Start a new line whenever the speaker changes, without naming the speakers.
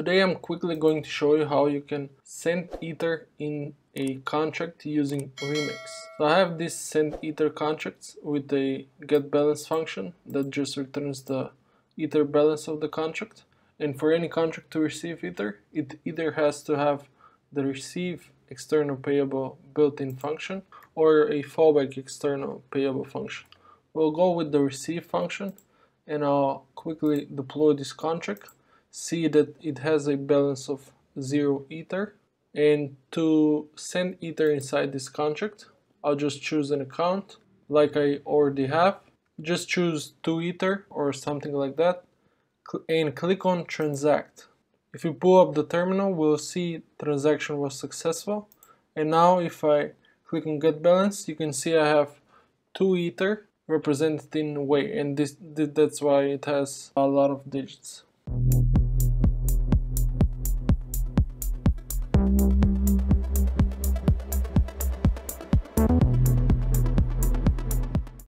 Today I'm quickly going to show you how you can send ether in a contract using Remix. So I have this send ether contracts with a get balance function that just returns the ether balance of the contract. And for any contract to receive ether, it either has to have the receive external payable built-in function or a fallback external payable function. We'll go with the receive function and I'll quickly deploy this contract see that it has a balance of 0 ether and to send ether inside this contract I'll just choose an account like I already have. Just choose 2 ether or something like that and click on transact. If you pull up the terminal we'll see transaction was successful. And now if I click on get balance you can see I have 2 ether represented in wei and this that's why it has a lot of digits